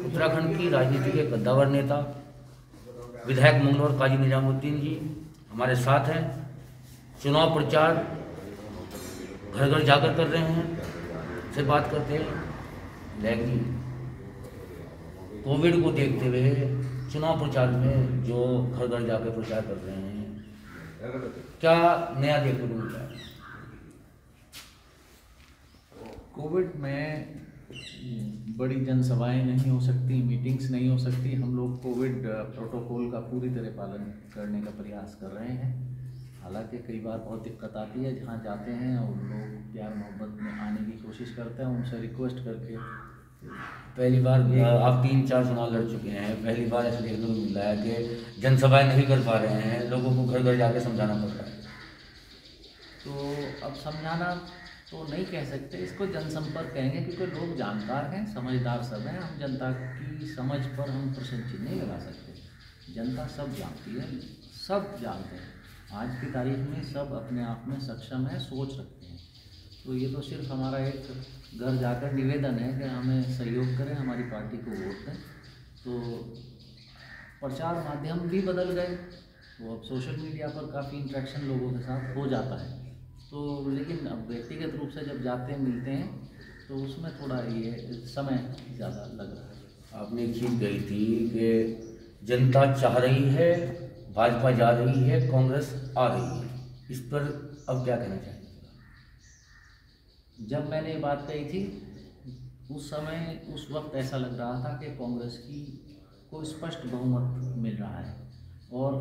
उत्तराखंड की राजनीति के गद्दावर नेता, विधायक मंगलौर काजी निजामुद्दीन जी हमारे साथ हैं। चुनाव प्रचार घर घर जाकर कर रहे हैं, से बात करते हैं। लेकिन कोविड को देखते हुए चुनाव प्रचार में जो घर घर जाकर प्रचार कर रहे हैं, क्या नया देखने को मिला है? कोविड में बड़ी जनसभाएँ नहीं हो सकती मीटिंग्स नहीं हो सकती हम लोग कोविड प्रोटोकॉल का पूरी तरह पालन करने का प्रयास कर रहे हैं। हालाँकि कई बार बहुत दिक्कत आती है जहाँ जाते हैं और लोग प्यार मोहब्बत में आने की कोशिश करते हैं उनसे रिक्वेस्ट करके। पहली बार आप तीन चार चुनाव लड़ चुके हैं पहली बार ऐसा देखने को मिल रहा है कि जनसभाएँ नहीं कर पा रहे हैं लोगों को घर घर जाके समझाना पड़ रहा है। तो अब समझाना तो नहीं कह सकते, इसको जनसंपर्क कहेंगे क्योंकि लोग जानकार हैं, समझदार सब हैं, हम जनता की समझ पर हम प्रश्न चिन्ह नहीं लगा सकते। जनता सब जानती है, सब जानते हैं। आज की तारीख में सब अपने आप में सक्षम है, सोच रखते हैं। तो ये तो सिर्फ़ हमारा एक घर जाकर निवेदन है कि हमें सहयोग करें, हमारी पार्टी को वोट दें। तो प्रचार माध्यम भी बदल गए तो अब सोशल मीडिया पर काफ़ी इंट्रैक्शन लोगों के साथ हो जाता है। तो लेकिन अब व्यक्तिगत रूप से जब जाते हैं मिलते हैं तो उसमें थोड़ा ये समय ज़्यादा लग रहा है। आपने एक चीज़ गई थी कि जनता चाह रही है भाजपा जा रही है कांग्रेस आ रही है। इस पर अब क्या कहना चाहिए जब मैंने ये बात कही थी उस समय उस वक्त ऐसा लग रहा था कि कांग्रेस की को स्पष्ट बहुमत मिल रहा है। और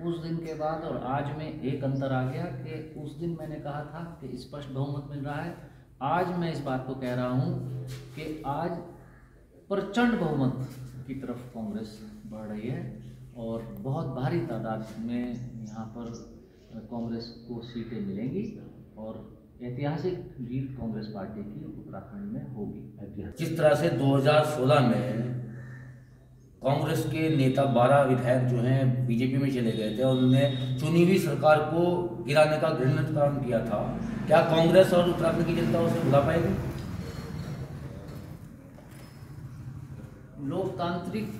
उस दिन के बाद और आज में एक अंतर आ गया कि उस दिन मैंने कहा था कि स्पष्ट बहुमत मिल रहा है। आज मैं इस बात को कह रहा हूँ कि आज प्रचंड बहुमत की तरफ़ कांग्रेस बढ़ रही है और बहुत भारी तादाद में यहाँ पर कांग्रेस को सीटें मिलेंगी और ऐतिहासिक जीत कांग्रेस पार्टी की उत्तराखंड में होगी। जिस तरह से 2016 में कांग्रेस के नेता बारह विधायक जो हैं, बीजेपी में चले गए थे और उन्होंने चुनी हुई सरकार को गिराने का घृणित काम किया था। क्या कांग्रेस और उत्तराखंड की जनता उसे भुला पाएगी? लोकतांत्रिक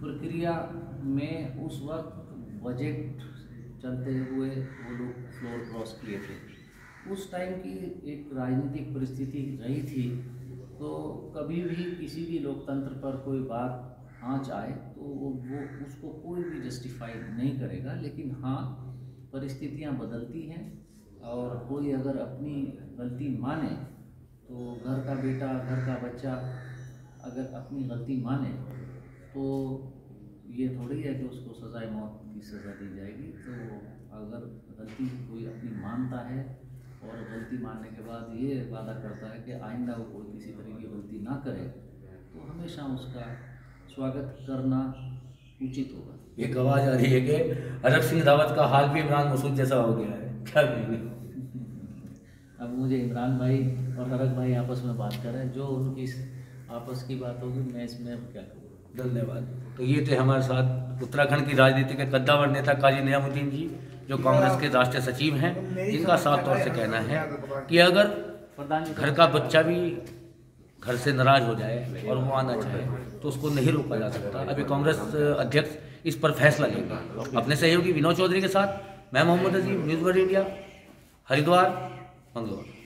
प्रक्रिया में उस वक्त बजट चलते हुए वो लोग फ्लोर क्रॉस किए थे। उस टाइम की एक राजनीतिक परिस्थिति रही थी तो कभी भी किसी भी लोकतंत्र पर कोई बात आँच आए तो वो वो उसको कोई भी जस्टिफाई नहीं करेगा, लेकिन हाँ परिस्थितियाँ बदलती हैं और कोई अगर अपनी गलती माने तो घर का बेटा, घर का बच्चा अगर अपनी गलती माने तो ये थोड़ी है कि उसको सजाए मौत की सज़ा दी जाएगी। तो अगर गलती कोई अपनी मानता है और गलती मानने के बाद ये वादा करता है कि आइंदा वो कोई किसी तरह की गलती ना करे तो हमेशा उसका स्वागत करना उचित होगा। एक आवाज़ आ रही है कि अरब सिंह रावत का हाल भी इमरान मसूद जैसा हो गया है। क्या कहेंगे? अब मुझे इमरान भाई और हरक भाई आपस में बात कर रहे हैं। जो उनकी आपस की बात होगी मैं इसमें अब क्या करूँ? धन्यवाद। तो ये थे हमारे साथ उत्तराखंड की राजनीति के कद्दावर नेता काजी नियामुद्दीन जी जो कांग्रेस के राष्ट्रीय सचिव हैं। जिनका साफ़ तौर से कहना है कि अगर प्रधान घर का बच्चा भी घर से नाराज़ हो जाए और वो आना चाहे तो उसको नहीं रोका जा सकता। अभी कांग्रेस अध्यक्ष इस पर फैसला लेगा। अपने सहयोगी विनोद चौधरी के साथ मैं Mohammad Azeem, news world India, Haridwar Manglaur